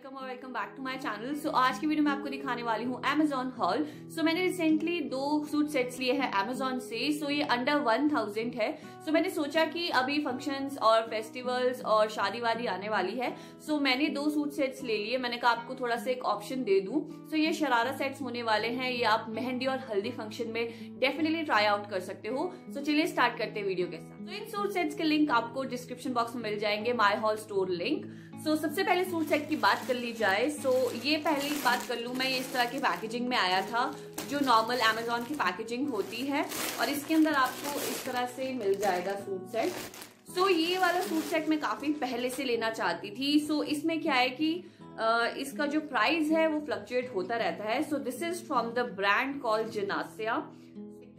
Welcome और welcome back to my channel so आज की वीडियो में आपको दिखाने वाली हूँ Amazon हॉल सो मैंने रिसेंटली दो सूट सेट्स लिए हैं Amazon से. सो so, ये अंडर वन थाउज़ेंड है. सो so, मैंने सोचा कि अभी फ़ंक्शंस और फेस्टिवल्स और शादी वादी आने वाली है. सो so, मैंने दो सूट सेट्स ले लिए. मैंने कहा आपको थोड़ा सा एक ऑप्शन दे दूँ. सो so, ये शरारा सेट्स होने वाले हैं. ये आप मेहंदी और हल्दी फ़ंक्शन में डेफिनेटली ट्राई आउट कर सकते हो. सो so, चलिए स्टार्ट करते हैं वीडियो के साथ. तो इन सूट सेट्स के लिंक आपको डिस्क्रिप्शन बॉक्स में मिल जाएँगे my hall store link so so, सबसे पहले सूट सेट की बात कर ली जाए सो so, ये पहले बात कर लूँ मैं इस तरह की पैकेजिंग में आया था जो नॉर्मल अमेजोन की पैकेजिंग होती है और इसके अंदर आपको इस तरह से मिल जाएगा सूट सेट सो so, ये वाला सूट सेट मैं काफ़ी पहले से लेना चाहती थी सो so, इसमें क्या है कि इसका जो प्राइस है वो फ्लक्चुएट होता रहता है. So this is from the brand call जिनासिया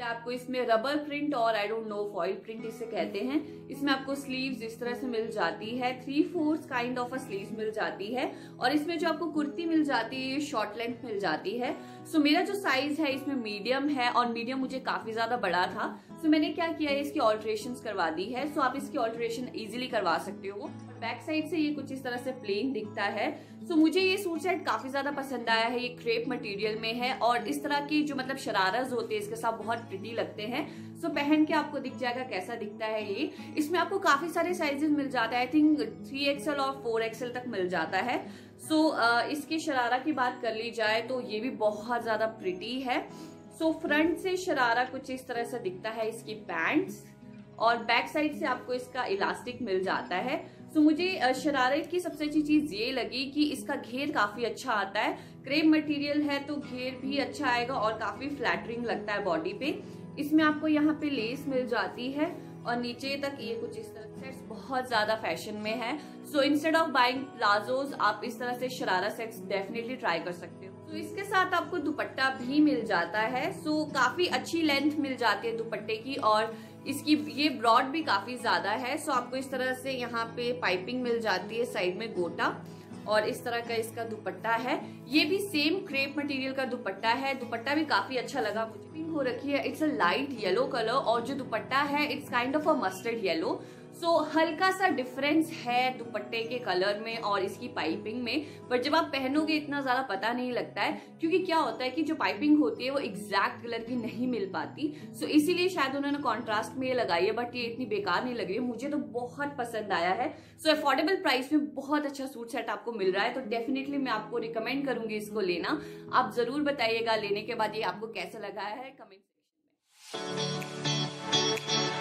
है आपको इसमें रबर प्रिंट और I don't know foil print इसे कहते हैं। इसमें आपको स्लीव्स इस तरह से मिल जाती है। Three fourth kind of a sleeves मिल जाती है। और इसमें जो आपको कुर्ती मिल जाती है शॉर्ट लेंथ मिल जाती है। सो so, मेरा जो साइज़ है इसमें मीडियम है और मीडियम मुझे काफ़ी ज़्यादा बड़ा था। सो so, मैंने क्या किया है? इसकी ऑल्ट्रेशन करवा दी है। सो so, आप इसकी ऑल्ट्रेशन इजिली करवा सकते हो। बैक साइड से ये कुछ इस तरह से प्लेन दिखता है। सो so, मुझे ये सूट सेट काफ़ी ज़्यादा पसंद आया है। ये क्रेप मटेरियल में है और इस तरह की जो मतलब शरारज होते हैं इसके साथ बहुत प्रिटी लगते हैं। सो so, पहन के आपको दिख जाएगा कैसा दिखता है ये। इसमें आपको काफ़ी सारे साइजेस मिल जाते हैं। आई थिंक थ्री एक्सएल और फोर एक्सएल तक मिल जाता है। सो so, इसकी शरारा की बात कर ली जाए तो ये भी बहुत ज़्यादा प्रिटी है। सो so, फ्रंट से शरारा कुछ इस तरह से दिखता है इसकी पैंट्स और बैक साइड से आपको इसका इलास्टिक मिल जाता है। सो so, मुझे शरारे की सबसे अच्छी चीज़ ये लगी कि इसका घेर काफ़ी अच्छा आता है। क्रेप मटेरियल है तो घेर भी अच्छा आएगा और काफ़ी फ्लैटरिंग लगता है बॉडी पे। इसमें आपको यहाँ पे लेस मिल जाती है और नीचे तक ये कुछ इस तरह सेट्स बहुत ज़्यादा फ़ैशन में है। So instead of buying palazzos आप इस तरह से शरारा सेट्स डेफिनेटली ट्राई कर सकते हो। तो इसके साथ आपको दुपट्टा भी मिल जाता है। सो so, काफ़ी अच्छी लेंथ मिल जाती है दुपट्टे की और इसकी ये ब्रॉड भी काफ़ी ज़्यादा है। सो so, आपको इस तरह से यहाँ पे पाइपिंग मिल जाती है साइड में गोटा और इस तरह का इसका दुपट्टा है। ये भी सेम क्रेप मटेरियल का दुपट्टा है। दुपट्टा भी काफ़ी अच्छा लगा मुझे। पिंक हो रखी है। It's a light yellow colour और जो दुपट्टा है it's kind of a mustard yellow so so, हल्का सा डिफरेंस है दुपट्टे के कलर में और इसकी पाइपिंग में पर जब आप पहनोगे इतना ज़्यादा पता नहीं लगता है क्योंकि क्या होता है कि जो पाइपिंग होती है वो एग्जैक्ट कलर की नहीं मिल पाती। सो so, इसीलिए शायद उन्होंने कॉन्ट्रास्ट में ये लगाई है बट ये इतनी बेकार नहीं लग रही है। मुझे तो बहुत पसंद आया है। सो so, अफोर्डेबल प्राइस में बहुत अच्छा सूट सेट आपको मिल रहा है तो डेफिनेटली मैं आपको रिकमेंड करूँगी इसको लेना। आप ज़रूर बताइएगा लेने के बाद ये आपको कैसा लगा है कमेंट सेक्शन में।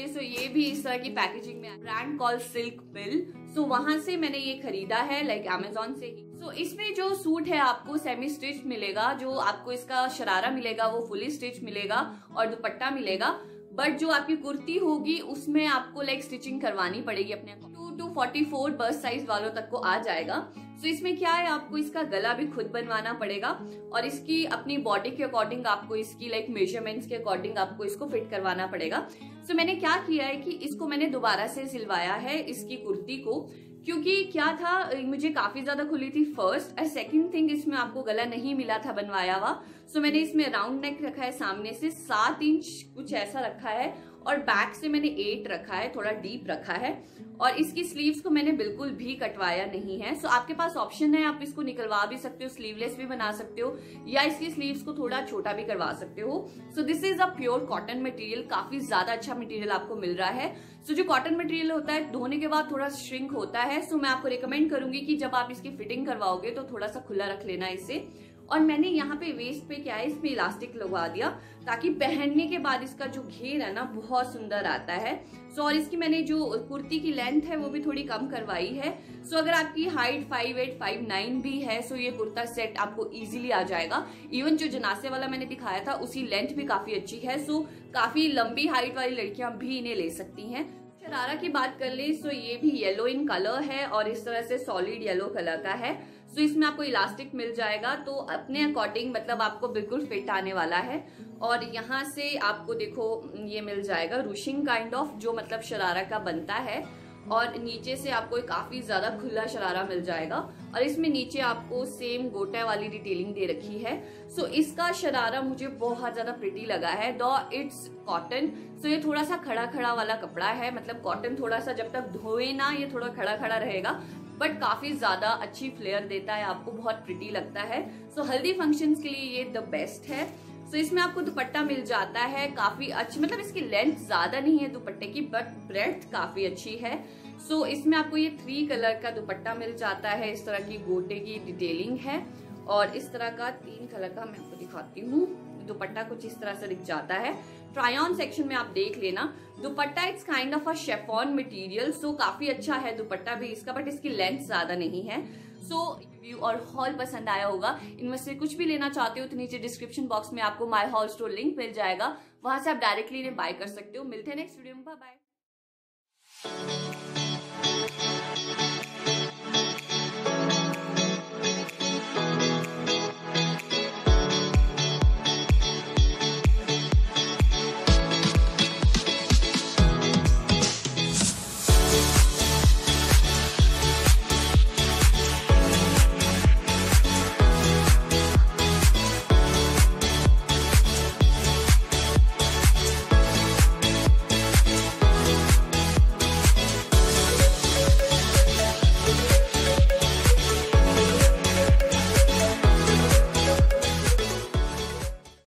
ले सो ये भी इस तरह की पैकेजिंग में brand call silk bill so वहाँ से मैंने ये खरीदा है लाइक अमेजोन से ही। सो so, इसमें जो सूट है आपको सेमी स्टिच मिलेगा जो आपको इसका शरारा मिलेगा वो फुली स्टिच मिलेगा और दुपट्टा मिलेगा। बट जो आपकी कुर्ती होगी उसमें आपको लाइक स्टिचिंग करवानी पड़ेगी अपने to forty four bust size वालों तक को आ जाएगा। सो so, इसमें क्या है आपको इसका गला भी खुद बनवाना पड़ेगा और इसकी अपनी बॉडी के अकॉर्डिंग आपको इसकी लाइक like, मेजरमेंट्स के अकॉर्डिंग आपको इसको फिट करवाना पड़ेगा। सो so, मैंने क्या किया है कि इसको मैंने दोबारा से सिलवाया है इसकी कुर्ती को क्योंकि क्या था मुझे काफ़ी ज़्यादा खुली थी फ़र्स्ट और सेकंड थिंग इसमें आपको गला नहीं मिला था बनवाया हुआ। सो so, मैंने इसमें राउंड नेक रखा है सामने से सात इंच कुछ ऐसा रखा है और बैक से मैंने एट रखा है थोड़ा डीप रखा है और इसकी स्लीव्स को मैंने बिल्कुल भी कटवाया नहीं है। सो आपके पास ऑप्शन है आप इसको निकलवा भी सकते हो स्लीवलेस भी बना सकते हो या इसकी स्लीव्स को थोड़ा छोटा भी करवा सकते हो। So this is a pure cotton material काफ़ी ज़्यादा अच्छा मटेरियल आपको मिल रहा है। सो so, जो कॉटन मटेरियल होता है धोने के बाद थोड़ा श्रिंक होता है। सो so, मैं आपको रिकमेंड करूँगी कि जब आप इसकी फिटिंग करवाओगे तो थोड़ा सा खुला रख लेना इसे। और मैंने यहाँ पे वेस्ट पे क्या है, इसमें इलास्टिक लगवा दिया, ताकि पहनने के बाद इसका जो घेर है ना, बहुत सुंदर आता है। सो और इसकी मैंने जो कुर्ती की लेंथ है, वो भी थोड़ी कम करवाई है। सो अगर आपकी height five eight five nine भी है सो ये कुर्ता सेट आपको इजीली आ जाएगा। इवन जो जनासे वाला मैंने दिखाया था, उसी लेंथ भी काफ़ी अच्छी है। सो काफ़ी लंबी हाइट वाली लड़कियाँ भी इन्हें ले सकती हैं। शरारा की बात कर ले सो ये भी येलो इन कलर है, और इस तरह से सॉलिड येलो कलर का है। सो इसमें आपको इलास्टिक मिल जाएगा। तो अपने अकॉर्डिंग मतलब आपको बिल्कुल फिट आने वाला है। और यहाँ से आपको देखो ये मिल जाएगा रूशिंग काइंड ऑफ़ जो मतलब शरारा का बनता है। और नीचे से आपको काफ़ी ज़्यादा खुला शरारा मिल जाएगा। और इसमें नीचे आपको सेम गोटा वाली डिटेलिंग दे रखी है। सो so, इसका शरारा मुझे बहुत ज़्यादा प्रिटी लगा है। दो इट्स कॉटन सो ये थोड़ा सा खड़ा खड़ा वाला कपड़ा है। मतलब कॉटन थोड़ा सा जब तक धोए ना ये थोड़ा खड़ा खड़ा रहेगा। बट काफ़ी ज़्यादा अच्छी फ्लेयर देता है आपको बहुत प्रिटी लगता है। सो हल्दी फ़ंक्शन के लिए ये द बेस्ट है। सो so, इसमें आपको दुपट्टा मिल जाता है काफ़ी अच्छी मतलब इसकी लेंथ ज़्यादा नहीं है दुपट्टे की बट ब्रेथ काफ़ी अच्छी है। सो so, इसमें आपको ये थ्री कलर का दुपट्टा मिल जाता है इस तरह की गोटे की डिटेलिंग है। और इस तरह का तीन कलर का मैं आपको दिखाती हूँ। दुपट्टा कुछ इस तरह से दिख जाता है। ट्राई ऑन सेक्शन में आप देख लेना। Dupatta it's kind of a chiffon material so काफ़ी अच्छा है दुपट्टा भी इसका बट इसकी लेंथ ज़्यादा नहीं है। सो so, व्यू और हॉल पसंद आया होगा। इनमें से कुछ भी लेना चाहते हो तो नीचे डिस्क्रिप्शन बॉक्स में आपको माई हॉल स्टोर लिंक मिल जाएगा। वहाँ से आप डायरेक्टली इन्हें बाय कर सकते हो। मिलते हैं नेक्स्ट वीडियो में। बाय